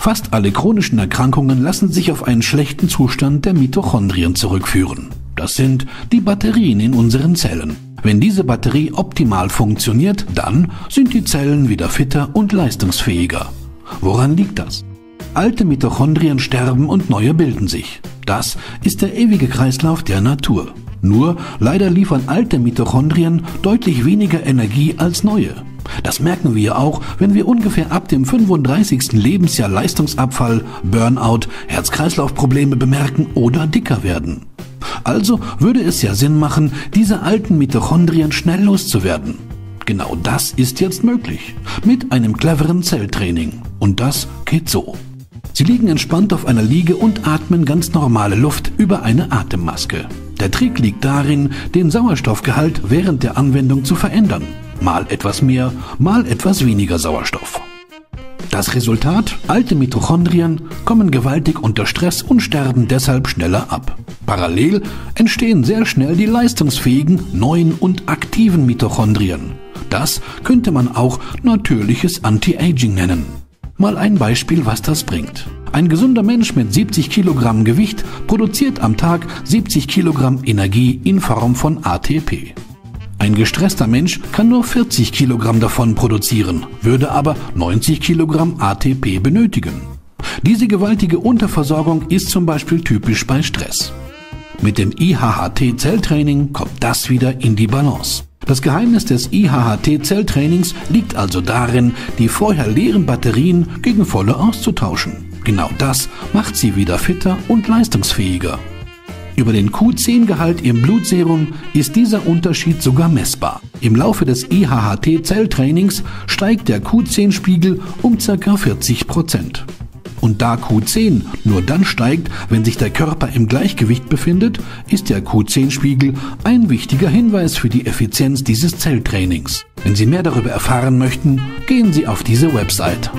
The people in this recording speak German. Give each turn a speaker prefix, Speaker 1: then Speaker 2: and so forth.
Speaker 1: Fast alle chronischen Erkrankungen lassen sich auf einen schlechten Zustand der Mitochondrien zurückführen. Das sind die Batterien in unseren Zellen. Wenn diese Batterie optimal funktioniert, dann sind die Zellen wieder fitter und leistungsfähiger. Woran liegt das? Alte Mitochondrien sterben und neue bilden sich. Das ist der ewige Kreislauf der Natur. Nur leider liefern alte Mitochondrien deutlich weniger Energie als neue. Das merken wir auch, wenn wir ungefähr ab dem 35. Lebensjahr Leistungsabfall, Burnout, Herz-Kreislauf-Probleme bemerken oder dicker werden. Also würde es ja Sinn machen, diese alten Mitochondrien schnell loszuwerden. Genau das ist jetzt möglich. Mit einem cleveren Zelltraining. Und das geht so. Sie liegen entspannt auf einer Liege und atmen ganz normale Luft über eine Atemmaske. Der Trick liegt darin, den Sauerstoffgehalt während der Anwendung zu verändern. Mal etwas mehr, mal etwas weniger Sauerstoff. Das Resultat? Alte Mitochondrien kommen gewaltig unter Stress und sterben deshalb schneller ab. Parallel entstehen sehr schnell die leistungsfähigen, neuen und aktiven Mitochondrien. Das könnte man auch natürliches Anti-Aging nennen. Mal ein Beispiel, was das bringt. Ein gesunder Mensch mit 70 Kilogramm Gewicht produziert am Tag 70 Kilogramm Energie in Form von ATP. Ein gestresster Mensch kann nur 40 Kilogramm davon produzieren, würde aber 90 Kilogramm ATP benötigen. Diese gewaltige Unterversorgung ist zum Beispiel typisch bei Stress. Mit dem IHHT-Zelltraining kommt das wieder in die Balance. Das Geheimnis des IHHT-Zelltrainings liegt also darin, die vorher leeren Batterien gegen volle auszutauschen. Genau das macht sie wieder fitter und leistungsfähiger. Über den Q10-Gehalt im Blutserum ist dieser Unterschied sogar messbar. Im Laufe des IHHT-Zelltrainings steigt der Q10-Spiegel um ca. 40 Prozent. Und da Q10 nur dann steigt, wenn sich der Körper im Gleichgewicht befindet, ist der Q10-Spiegel ein wichtiger Hinweis für die Effizienz dieses Zelltrainings. Wenn Sie mehr darüber erfahren möchten, gehen Sie auf diese Website.